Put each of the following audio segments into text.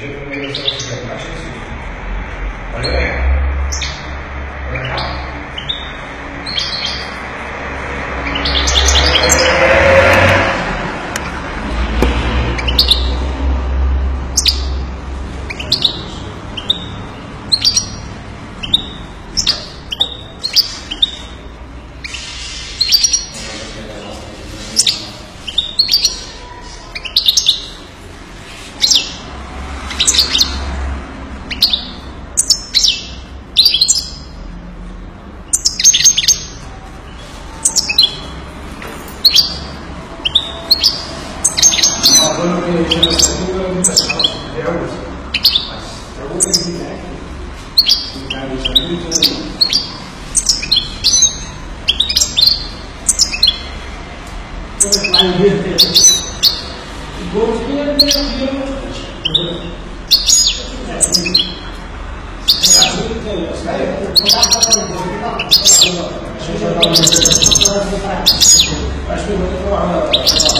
自分の予想してはなしです。我々在我们这里，现在你像你这种，这个反应，我这边的反应，就是说，现在我们这个学校当中，这个学生当中，这个学生，他去我们这玩了，知道吧？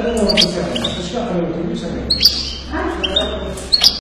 は私はこれを得意したいと思います。